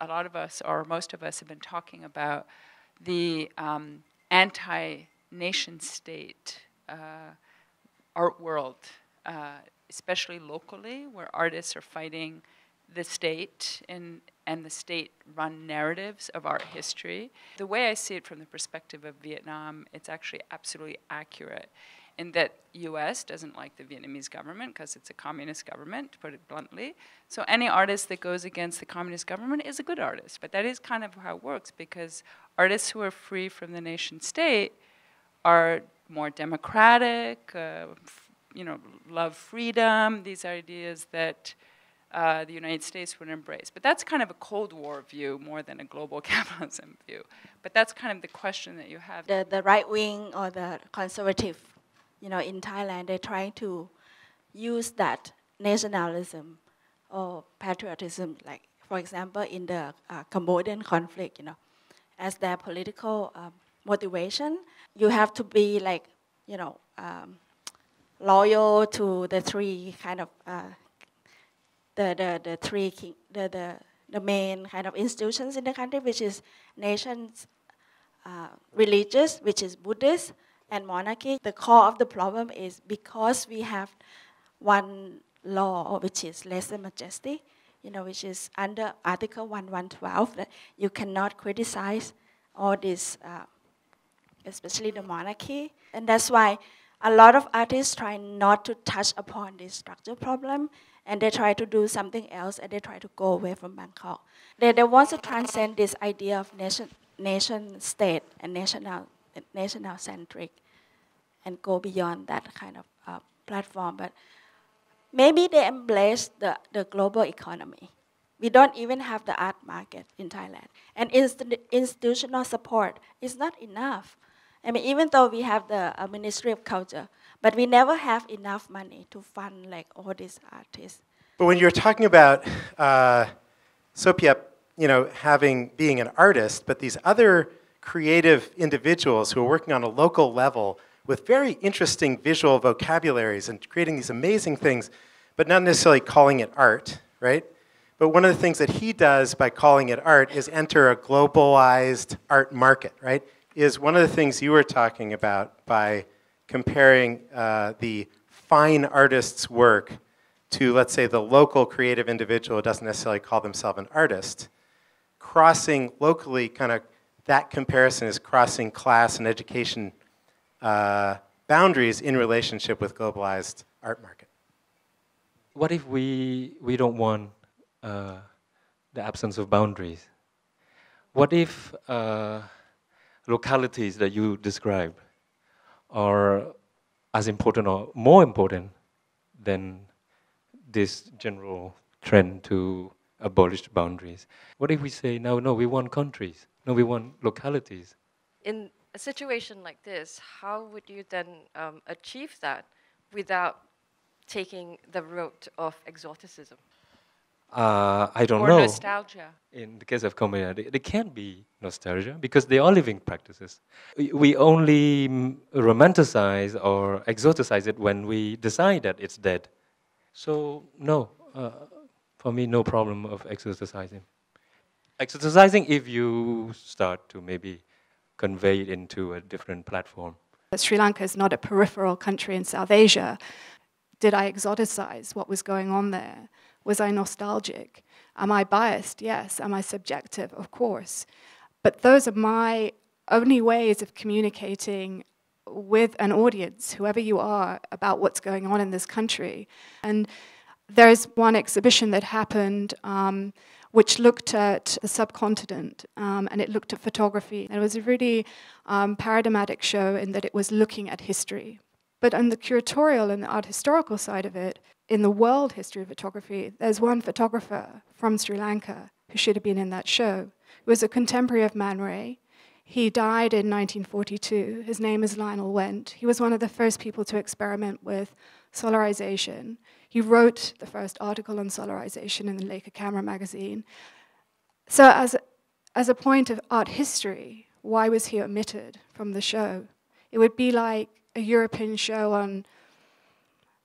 a lot of us, or most of us, have been talking about the um, anti-nation state uh, art world, uh, especially locally, where artists are fighting the state and, and the state run narratives of art history. The way I see it from the perspective of Vietnam, it's actually absolutely accurate in that US doesn't like the Vietnamese government because it's a communist government, to put it bluntly. So any artist that goes against the communist government is a good artist. But that is kind of how it works because artists who are free from the nation state are more democratic, uh, you know, love freedom, these ideas that uh, the United States would embrace. But that's kind of a Cold War view more than a global capitalism view. But that's kind of the question that you have. The, the right wing or the conservative, you know, in Thailand, they're trying to use that nationalism or patriotism, like, for example, in the uh, Cambodian conflict, you know, as their political um, motivation. You have to be like, you know, um, loyal to the three kind of uh, the, the, the three king, the, the, the main kind of institutions in the country, which is nations, uh, religious, which is Buddhist, and monarchy. The core of the problem is because we have one law, which is lese majesty, you know, which is under Article 1112, that you cannot criticize all this, uh, especially the monarchy. And that's why a lot of artists try not to touch upon this structural problem and they try to do something else and they try to go away from Bangkok. They, they want to transcend this idea of nation, nation state and national, national centric and go beyond that kind of uh, platform. But maybe they embrace the, the global economy. We don't even have the art market in Thailand. And inst- institutional support is not enough. I mean, even though we have the uh, Ministry of Culture, but we never have enough money to fund like all these artists. But when you're talking about uh, Sopheap, you know, having being an artist, but these other creative individuals who are working on a local level with very interesting visual vocabularies and creating these amazing things, but not necessarily calling it art, right? But one of the things that he does by calling it art is enter a globalized art market, right? Is one of the things you were talking about by comparing uh, the fine artist's work to, let's say, the local creative individual who doesn't necessarily call themselves an artist. Crossing locally, kind of, that comparison is crossing class and education uh, boundaries in relationship with globalized art market. What if we, we don't want uh, the absence of boundaries? What if uh, localities that you describe are as important or more important than this general trend to abolish boundaries. What if we say, no, no, we want countries, no, we want localities? In a situation like this, how would you then um, achieve that without taking the route of exoticism? Uh, I don't or know. nostalgia. In the case of Cambodia, there can't be nostalgia because they are living practices. We, only romanticize or exoticize it when we decide that it's dead. So no, uh, for me, no problem of exoticizing. Exoticizing if you start to maybe convey it into a different platform. Sri Lanka is not a peripheral country in South Asia. Did I exoticize what was going on there? Was I nostalgic? Am I biased? Yes. Am I subjective? Of course. But those are my only ways of communicating with an audience, whoever you are, about what's going on in this country. And there's one exhibition that happened um, which looked at the subcontinent um, and it looked at photography. And it was a really um, paradigmatic show in that it was looking at history. But on the curatorial and the art historical side of it, in the world history of photography, there's one photographer from Sri Lanka who should have been in that show. He was a contemporary of Man Ray. He died in 1942. His name is Lionel Wendt. He was one of the first people to experiment with solarization. He wrote the first article on solarization in the Leica Camera magazine. So, as a, as a point of art history, why was he omitted from the show? It would be like a European show on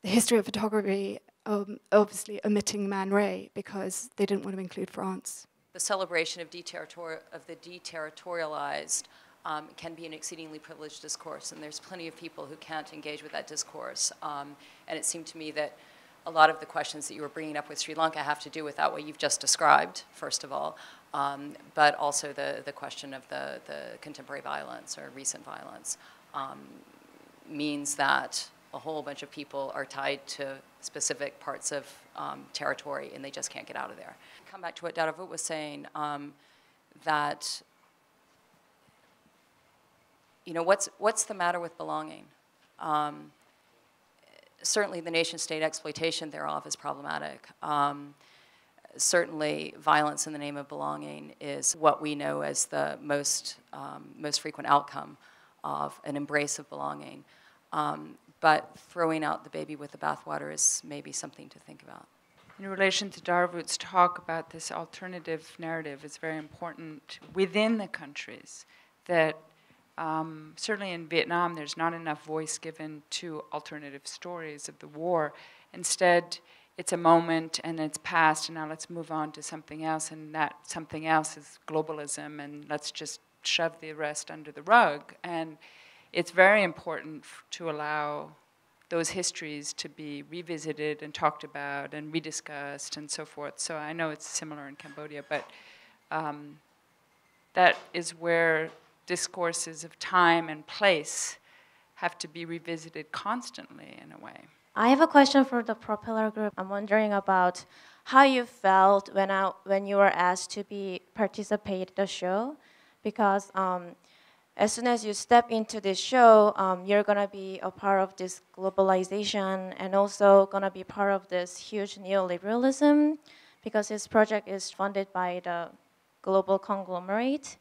the history of photography, um, obviously omitting Man Ray because they didn't want to include France. the celebration of, of the deterritorialized um, can be an exceedingly privileged discourse, and there's plenty of people who can't engage with that discourse. Um, and it seemed to me that a lot of the questions that you were bringing up with Sri Lanka have to do with that, what you've just described, first of all, um, but also the, the question of the, the contemporary violence or recent violence um, means that a whole bunch of people are tied to specific parts of um, territory and they just can't get out of there. Come back to what Daravuth was saying, um, that, you know, what's, what's the matter with belonging? Certainly the nation state exploitation thereof is problematic. Um, certainly violence in the name of belonging is what we know as the most, um, most frequent outcome of an embrace of belonging. Um, but throwing out the baby with the bathwater is maybe something to think about. In relation to Daravuth's talk about this alternative narrative, it's very important within the countries that um, certainly in Vietnam, there's not enough voice given to alternative stories of the war. Instead, it's a moment and it's past, and now let's move on to something else, and that something else is globalism, and let's just shove the rest under the rug. And it's very important to allow those histories to be revisited and talked about and rediscussed and so forth. So I know it's similar in Cambodia, but um, that is where discourses of time and place have to be revisited constantly in a way. I have a question for the Propeller Group. I'm wondering about how you felt when I, when you were asked to be participate the show, because um, as soon as you step into this show, um, you're gonna be a part of this globalization and also gonna be part of this huge neoliberalism, because this project is funded by the global conglomerate,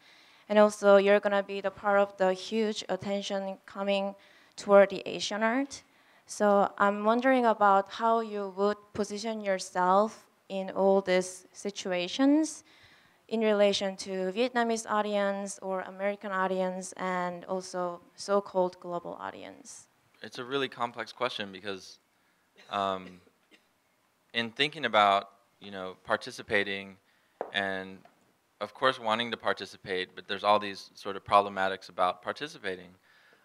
and also you're gonna be the part of the huge attention coming toward the Asian art. So I'm wondering about how you would position yourself in all these situations in relation to Vietnamese audience or American audience and also so-called global audience? It's a really complex question because um, in thinking about, you know, participating and of course wanting to participate, but there's all these sort of problematics about participating.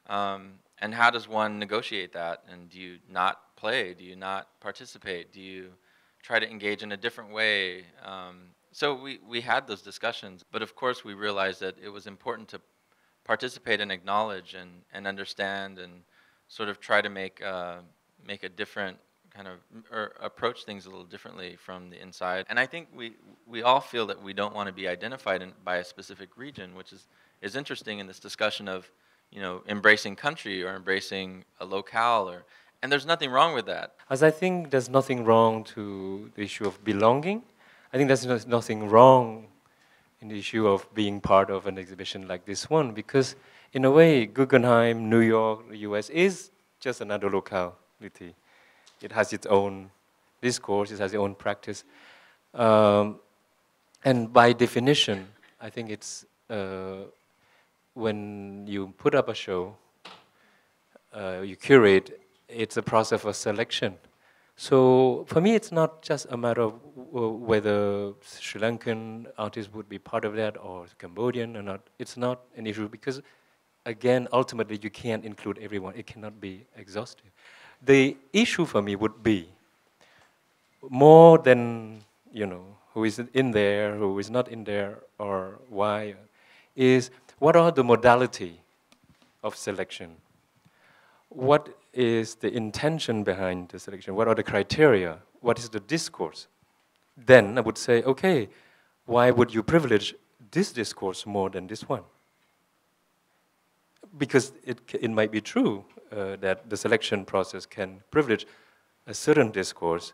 Um, and how does one negotiate that? And do you not play? Do you not participate? Do you try to engage in a different way? Um, so we, we had those discussions, but of course we realized that it was important to participate and acknowledge and, and understand and sort of try to make, uh, make a different kind of, or er, approach things a little differently from the inside. And I think we, we all feel that we don't want to be identified in, by a specific region, which is, is interesting in this discussion of, you know, embracing country or embracing a locale or, and there's nothing wrong with that. As I think there's nothing wrong to the issue of belonging. I think there's nothing wrong in the issue of being part of an exhibition like this one because in a way Guggenheim, New York, the US is just another locality. It has its own discourse, it has its own practice. Um, and by definition, I think it's uh, when you put up a show, uh, you curate, it's a process of selection. So for me, it's not just a matter of whether Sri Lankan artists would be part of that or Cambodian or not. It's not an issue because, again, ultimately you can't include everyone. It cannot be exhaustive. The issue for me would be more than you know who is in there, who is not in there, or why, is what are the modality of selection? What is the intention behind the selection? What are the criteria? What is the discourse? Then I would say, okay, why would you privilege this discourse more than this one? Because it, it might be true uh, that the selection process can privilege a certain discourse,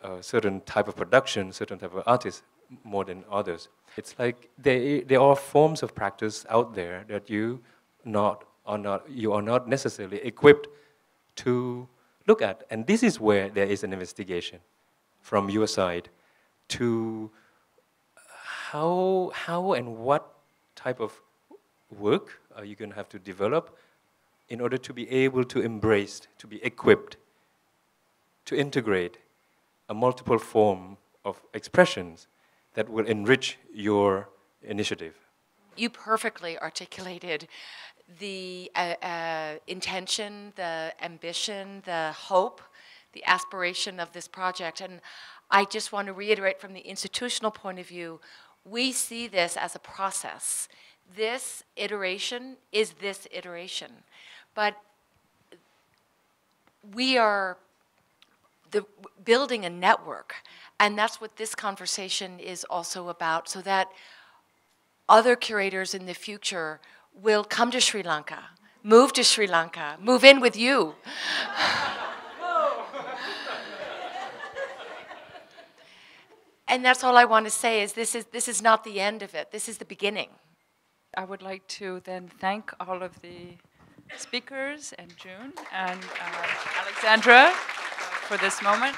a certain type of production, certain type of artist more than others. It's like there are forms of practice out there that you not are not you are not necessarily equipped to look at, and this is where there is an investigation from your side to how how and what type of work are you going to have to develop in order to be able to embrace, to be equipped, to integrate a multiple form of expressions that will enrich your initiative? You perfectly articulated the uh, uh, intention, the ambition, the hope, the aspiration of this project. And I just want to reiterate from the institutional point of view, we see this as a process. This iteration is this iteration. But we are the, building a network, and that's what this conversation is also about, so that other curators in the future will come to Sri Lanka, move to Sri Lanka, move in with you. and that's all I want to say is this is this is not the end of it. This is the beginning. I would like to then thank all of the speakers and June and uh, Alexandra for this moment.